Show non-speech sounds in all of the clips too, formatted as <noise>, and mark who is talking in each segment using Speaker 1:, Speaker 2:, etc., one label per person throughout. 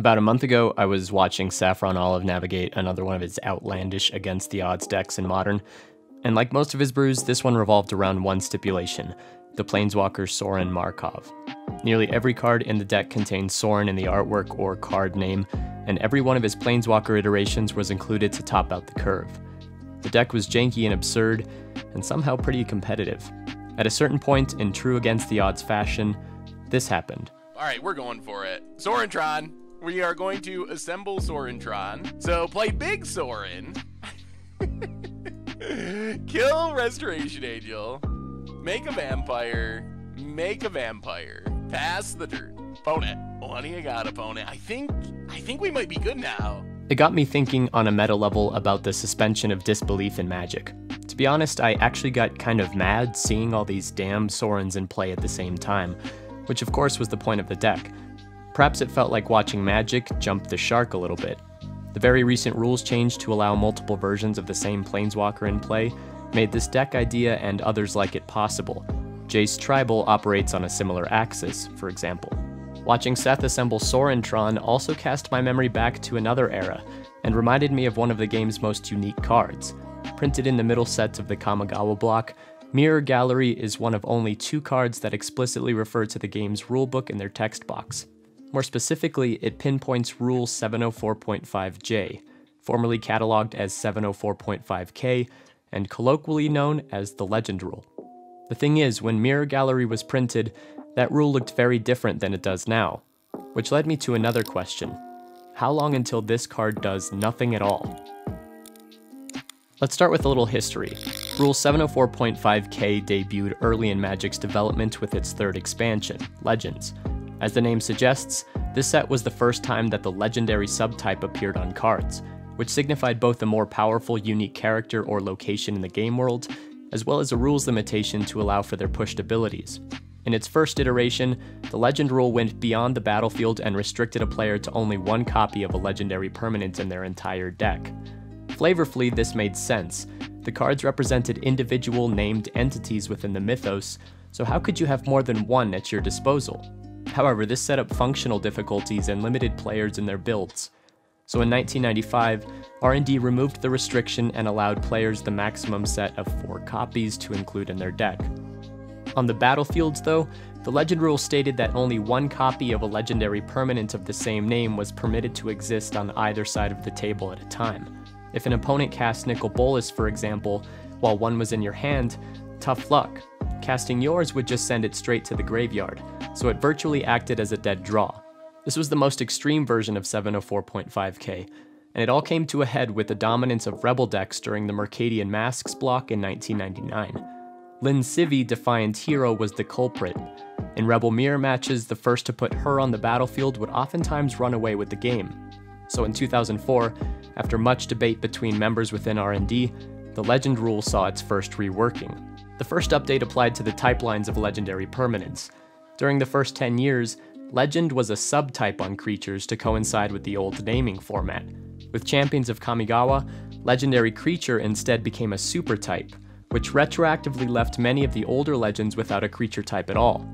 Speaker 1: About a month ago, I was watching Saffron Olive navigate another one of his outlandish against the odds decks in Modern, and like most of his brews, this one revolved around one stipulation the Planeswalker Sorin Markov. Nearly every card in the deck contained Soren in the artwork or card name, and every one of his Planeswalker iterations was included to top out the curve. The deck was janky and absurd, and somehow pretty competitive. At a certain point, in true against the odds fashion, this happened.
Speaker 2: All right, we're going for it. Sorintron, we are going to assemble Sorintron. So play big Sorin. <laughs> Kill Restoration Angel. Make a vampire. Make a vampire. Pass the dirt. Opponent. What do you got, opponent? I think I think we might be good now.
Speaker 1: It got me thinking on a meta level about the suspension of disbelief in magic. To be honest, I actually got kind of mad seeing all these damn Sorins in play at the same time, which of course was the point of the deck. Perhaps it felt like watching Magic jump the shark a little bit. The very recent rules change to allow multiple versions of the same Planeswalker in play made this deck idea and others like it possible. Jace Tribal operates on a similar axis, for example. Watching Seth assemble Sorintron also cast my memory back to another era, and reminded me of one of the game's most unique cards. Printed in the middle sets of the Kamigawa block, Mirror Gallery is one of only two cards that explicitly refer to the game's rulebook in their text box. More specifically, it pinpoints Rule 704.5J, formerly cataloged as 704.5K, and colloquially known as the Legend Rule. The thing is, when Mirror Gallery was printed, that rule looked very different than it does now, which led me to another question. How long until this card does nothing at all? Let's start with a little history. Rule 704.5k debuted early in Magic's development with its third expansion, Legends, as the name suggests, this set was the first time that the legendary subtype appeared on cards, which signified both a more powerful unique character or location in the game world, as well as a rules limitation to allow for their pushed abilities. In its first iteration, the legend rule went beyond the battlefield and restricted a player to only one copy of a legendary permanent in their entire deck. Flavorfully, this made sense. The cards represented individual named entities within the mythos, so how could you have more than one at your disposal? However, this set up functional difficulties and limited players in their builds. So in 1995, R&D removed the restriction and allowed players the maximum set of four copies to include in their deck. On the battlefields though, the legend rule stated that only one copy of a legendary permanent of the same name was permitted to exist on either side of the table at a time. If an opponent cast Nicol Bolas, for example, while one was in your hand, tough luck. Casting yours would just send it straight to the graveyard, so it virtually acted as a dead draw. This was the most extreme version of 704.5k, and it all came to a head with the dominance of Rebel decks during the Mercadian Masques block in 1999. Lin Sivvi, Defiant Hero, was the culprit. In Rebel Mirror matches, the first to put her on the battlefield would oftentimes run away with the game. So in 2004, after much debate between members within R&D, the Legend rule saw its first reworking. The first update applied to the type lines of legendary permanents, during the first 10 years, Legend was a subtype on creatures to coincide with the old naming format. With Champions of Kamigawa, Legendary Creature instead became a supertype, which retroactively left many of the older legends without a creature type at all.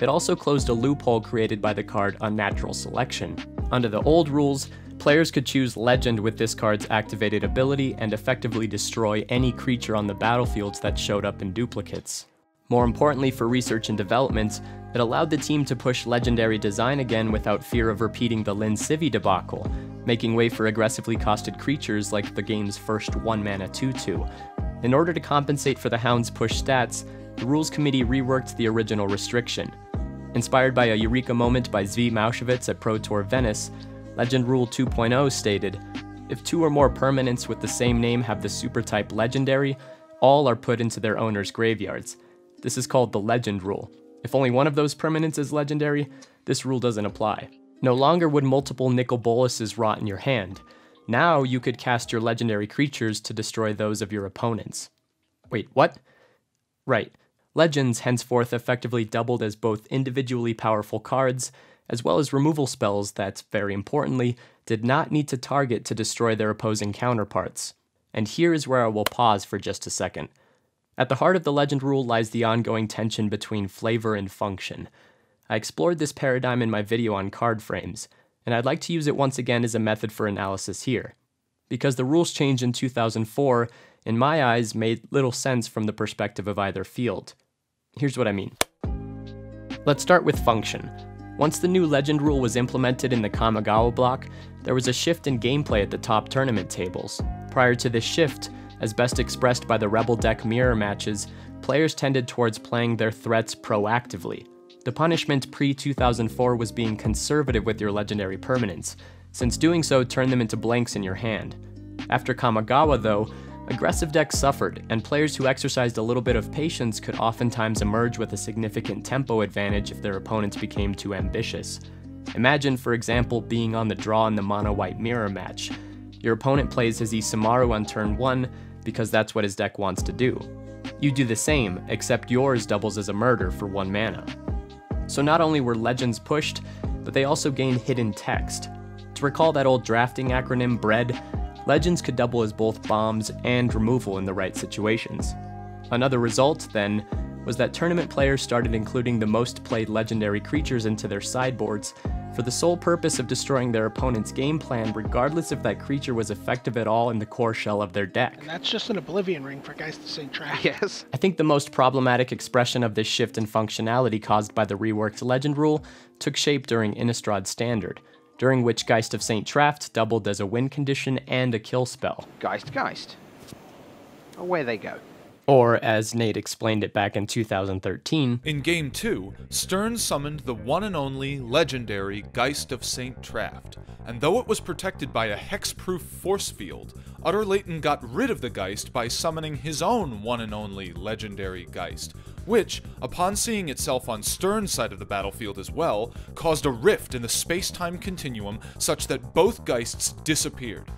Speaker 1: It also closed a loophole created by the card Unnatural Selection. Under the old rules, players could choose Legend with this card's activated ability and effectively destroy any creature on the battlefields that showed up in duplicates. More importantly for research and development, it allowed the team to push legendary design again without fear of repeating the Lin Sivvi debacle, making way for aggressively costed creatures like the game's first 1 mana 2-2. In order to compensate for the Hound's push stats, the Rules Committee reworked the original restriction. Inspired by a eureka moment by Zvi Mowshowitz at Pro Tour Venice, Legend Rule 2.0 stated, if two or more permanents with the same name have the supertype Legendary, all are put into their owner's graveyards. This is called the legend rule. If only one of those permanents is legendary, this rule doesn't apply. No longer would multiple Nicol Bolases rot in your hand. Now you could cast your legendary creatures to destroy those of your opponents. Wait, what? Right. Legends henceforth effectively doubled as both individually powerful cards, as well as removal spells that, very importantly, did not need to target to destroy their opposing counterparts. And here is where I will pause for just a second. At the heart of the legend rule lies the ongoing tension between flavor and function. I explored this paradigm in my video on card frames, and I'd like to use it once again as a method for analysis here. Because the rules change in 2004, in my eyes, made little sense from the perspective of either field. Here's what I mean. Let's start with function. Once the new legend rule was implemented in the Kamigawa block, there was a shift in gameplay at the top tournament tables. Prior to this shift, as best expressed by the Rebel deck mirror matches, players tended towards playing their threats proactively. The punishment pre 2004 was being conservative with your legendary permanents, since doing so turned them into blanks in your hand. After Kamigawa, though, aggressive decks suffered, and players who exercised a little bit of patience could oftentimes emerge with a significant tempo advantage if their opponents became too ambitious. Imagine, for example, being on the draw in the mono white mirror match. Your opponent plays his Isamaru on turn 1 because that's what his deck wants to do. You do the same, except yours doubles as a murder for 1 mana. So not only were legends pushed, but they also gained hidden text. To recall that old drafting acronym BREAD, legends could double as both bombs and removal in the right situations. Another result, then, was that tournament players started including the most played legendary creatures into their sideboards for the sole purpose of destroying their opponent's game plan regardless if that creature was effective at all in the core shell of their deck.
Speaker 3: And that's just an oblivion ring for Geist of St. Traft. <laughs>
Speaker 4: Yes.
Speaker 1: I think the most problematic expression of this shift in functionality caused by the reworked legend rule took shape during Innistrad Standard, during which Geist of St. Traft doubled as a win condition and a kill spell.
Speaker 4: Geist, Geist. Oh, Away they go.
Speaker 1: Or, as Nate explained it back in 2013,
Speaker 5: In Game 2, Stern summoned the one and only legendary Geist of St. Traft, and though it was protected by a hexproof force field, Utter Leighton got rid of the Geist by summoning his own one and only legendary Geist, which, upon seeing itself on Stern's side of the battlefield as well, caused a rift in the space-time continuum such that both Geists disappeared.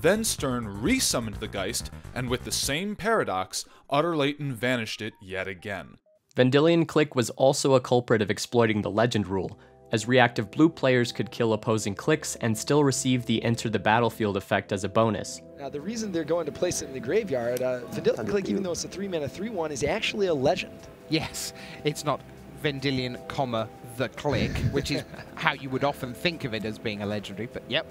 Speaker 5: Then Stern resummoned the Geist, and with the same paradox, Utter Leighton vanished it yet again.
Speaker 1: Vendilion Clique was also a culprit of exploiting the legend rule, as reactive blue players could kill opposing Cliques and still receive the enter the battlefield effect as a bonus.
Speaker 6: Now, the reason they're going to place it in the graveyard, uh, Vendilion Clique, even though it's a 3 mana 3 1, is actually a legend.
Speaker 4: Yes, it's not Vendilion, comma, the Clique, which is <laughs> how you would often think of it as being a legendary, but yep.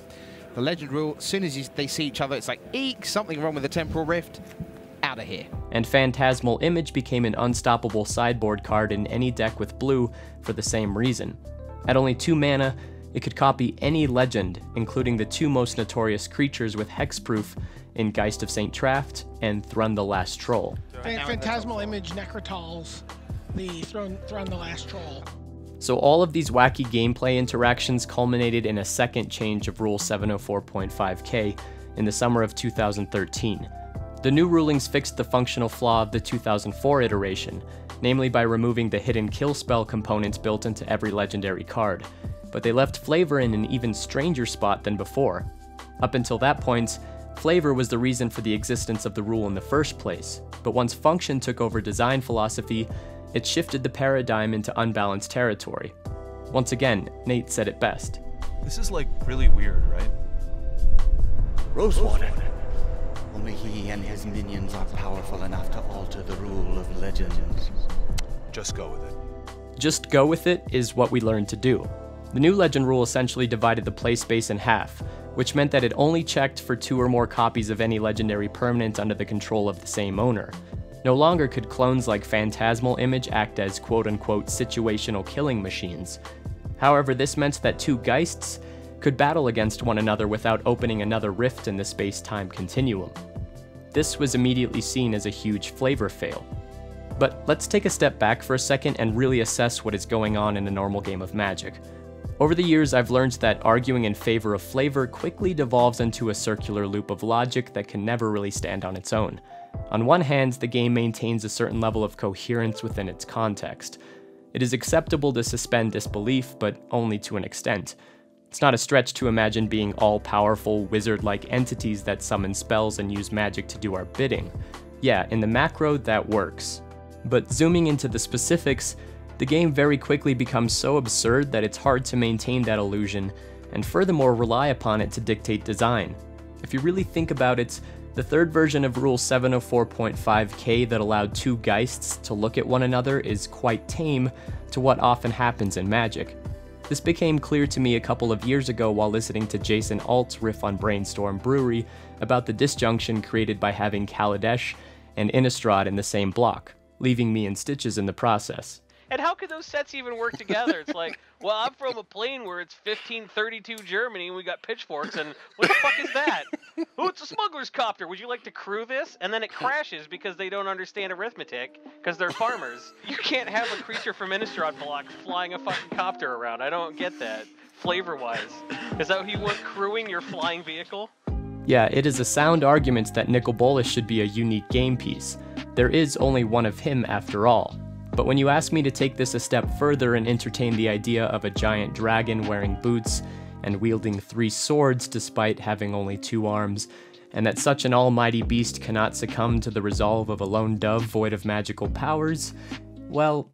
Speaker 4: The legend rule, as soon as you, they see each other, it's like, eek, something wrong with the temporal rift, out of here.
Speaker 1: And Phantasmal Image became an unstoppable sideboard card in any deck with blue for the same reason. At only 2 mana, it could copy any legend, including the two most notorious creatures with hexproof in Geist of St. Traft and Thrun the Last Troll.
Speaker 3: Phan- Phantasmal Image Necrotals, the Throne, Throne the Last Troll.
Speaker 1: So all of these wacky gameplay interactions culminated in a second change of Rule 704.5k in the summer of 2013. The new rulings fixed the functional flaw of the 2004 iteration, namely by removing the hidden kill spell components built into every legendary card, but they left flavor in an even stranger spot than before. Up until that point, flavor was the reason for the existence of the rule in the first place, but once function took over design philosophy, it shifted the paradigm into unbalanced territory. Once again, Nate said it best.
Speaker 5: This is like really weird, right?
Speaker 7: Rosewater. Only he and his minions are powerful enough to alter the rule of legends.
Speaker 5: Just go with it.
Speaker 1: Just go with it is what we learned to do. The new legend rule essentially divided the play space in half, which meant that it only checked for two or more copies of any legendary permanent under the control of the same owner. No longer could clones like Phantasmal Image act as quote unquote situational killing machines. However, this meant that two Geists could battle against one another without opening another rift in the space time continuum. This was immediately seen as a huge flavor fail. But let's take a step back for a second and really assess what is going on in a normal game of Magic. Over the years, I've learned that arguing in favor of flavor quickly devolves into a circular loop of logic that can never really stand on its own. On one hand, the game maintains a certain level of coherence within its context. It is acceptable to suspend disbelief, but only to an extent. It's not a stretch to imagine being all powerful, wizard like entities that summon spells and use magic to do our bidding. Yeah, in the macro, that works. But zooming into the specifics, the game very quickly becomes so absurd that it's hard to maintain that illusion, and furthermore rely upon it to dictate design. If you really think about it, the third version of Rule 704.5k that allowed two Geists to look at one another is quite tame to what often happens in Magic. This became clear to me a couple of years ago while listening to Jason Alt's riff on Brainstorm Brewery about the disjunction created by having Kaladesh and Innistrad in the same block, leaving me in stitches in the process.
Speaker 8: And how could those sets even work together? It's like, <laughs> well, I'm from a plane where it's 1532 Germany and we got pitchforks, and what the fuck is that? oh, it's a smuggler's copter. Would you like to crew this? And then it crashes because they don't understand arithmetic because they're farmers. You can't have a creature from Innistrad block flying a fucking copter around. I don't get that. Flavor wise. Is that what you want crewing your flying vehicle?
Speaker 1: Yeah, it is a sound argument that Nicol Bolas should be a unique game piece. There is only one of him after all. But when you ask me to take this a step further and entertain the idea of a giant dragon wearing boots and wielding three swords despite having only two arms, and that such an almighty beast cannot succumb to the resolve of a lone dove void of magical powers, well,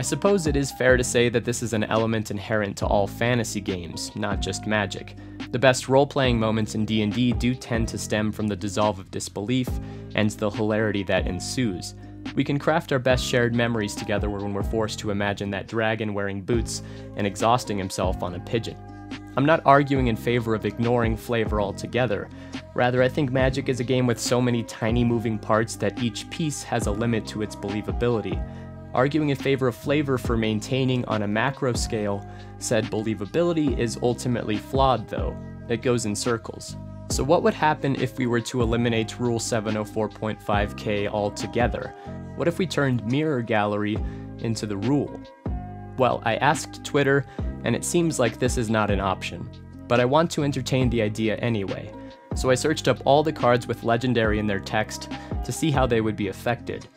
Speaker 1: I suppose it is fair to say that this is an element inherent to all fantasy games, not just Magic. The best role-playing moments in D&D do tend to stem from the dissolve of disbelief and the hilarity that ensues. We can craft our best shared memories together when we're forced to imagine that dragon wearing boots and exhausting himself on a pigeon. I'm not arguing in favor of ignoring flavor altogether. Rather, I think Magic is a game with so many tiny moving parts that each piece has a limit to its believability. Arguing in favor of flavor for maintaining on a macro scale, said believability is ultimately flawed though. It goes in circles. So what would happen if we were to eliminate Rule 704.5k altogether? What if we turned Mirror Gallery into the rule? Well, I asked Twitter, and it seems like this is not an option. But I want to entertain the idea anyway, so I searched up all the cards with Legendary in their text to see how they would be affected.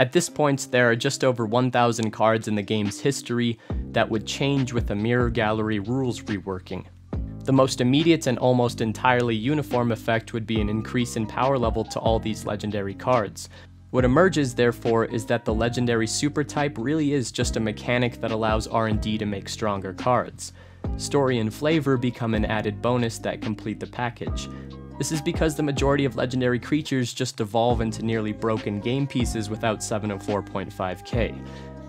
Speaker 1: At this point, there are just over 1,000 cards in the game's history that would change with the Mirror Gallery rules reworking. The most immediate and almost entirely uniform effect would be an increase in power level to all these legendary cards. What emerges, therefore, is that the legendary super type really is just a mechanic that allows R&D to make stronger cards. Story and flavor become an added bonus that complete the package, this is because the majority of legendary creatures just evolve into nearly broken game pieces without 704.5k.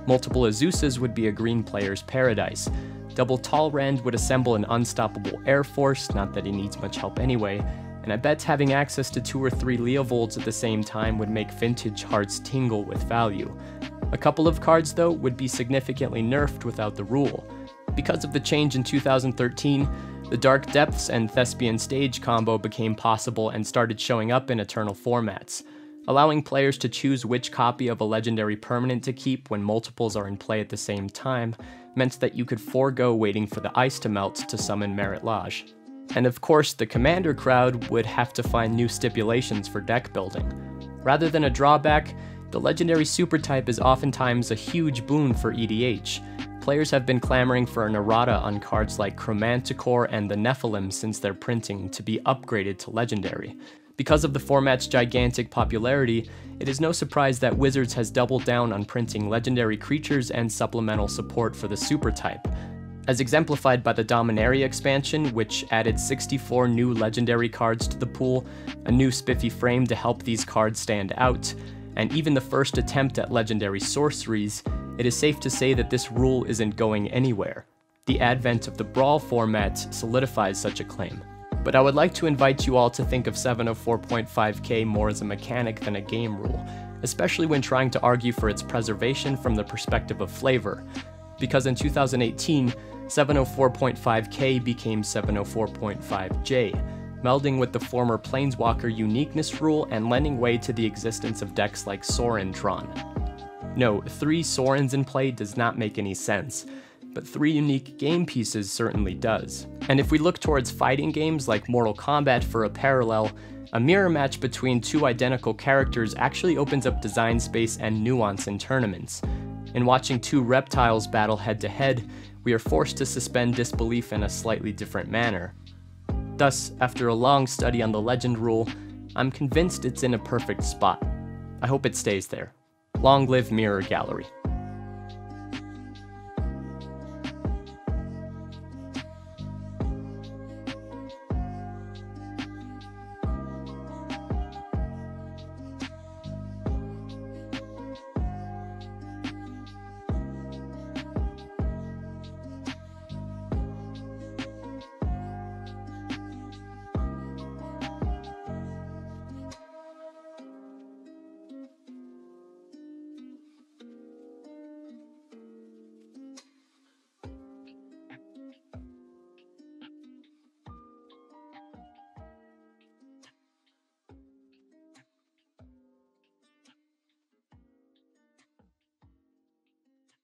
Speaker 1: Multiple Azusa's would be a green player's paradise. Double Talrand would assemble an unstoppable air force, not that he needs much help anyway, and I bet having access to two or three Leovolds at the same time would make vintage hearts tingle with value. A couple of cards, though, would be significantly nerfed without the rule. Because of the change in 2013, the Dark Depths and Thespian Stage combo became possible and started showing up in Eternal formats, allowing players to choose which copy of a legendary permanent to keep when multiples are in play at the same time, meant that you could forego waiting for the ice to melt to summon Marit Lage. And of course, the commander crowd would have to find new stipulations for deck building. Rather than a drawback, the legendary super type is oftentimes a huge boon for EDH, Players have been clamoring for an errata on cards like Chromanticore and the Nephilim since their printing to be upgraded to Legendary. Because of the format's gigantic popularity, it is no surprise that Wizards has doubled down on printing legendary creatures and supplemental support for the super type. As exemplified by the Dominaria expansion, which added 64 new legendary cards to the pool, a new spiffy frame to help these cards stand out, and even the first attempt at legendary sorceries, it is safe to say that this rule isn't going anywhere. The advent of the Brawl format solidifies such a claim. But I would like to invite you all to think of 704.5k more as a mechanic than a game rule, especially when trying to argue for its preservation from the perspective of flavor. Because in 2018, 704.5k became 704.5j, melding with the former Planeswalker uniqueness rule and lending way to the existence of decks like Sorintron. No, three Sorins in play does not make any sense, but three unique game pieces certainly does. And if we look towards fighting games like Mortal Kombat for a parallel, a mirror match between two identical characters actually opens up design space and nuance in tournaments. In watching two reptiles battle head to head, we are forced to suspend disbelief in a slightly different manner. Thus, after a long study on the legend rule, I'm convinced it's in a perfect spot. I hope it stays there. Long live Mirror Gallery.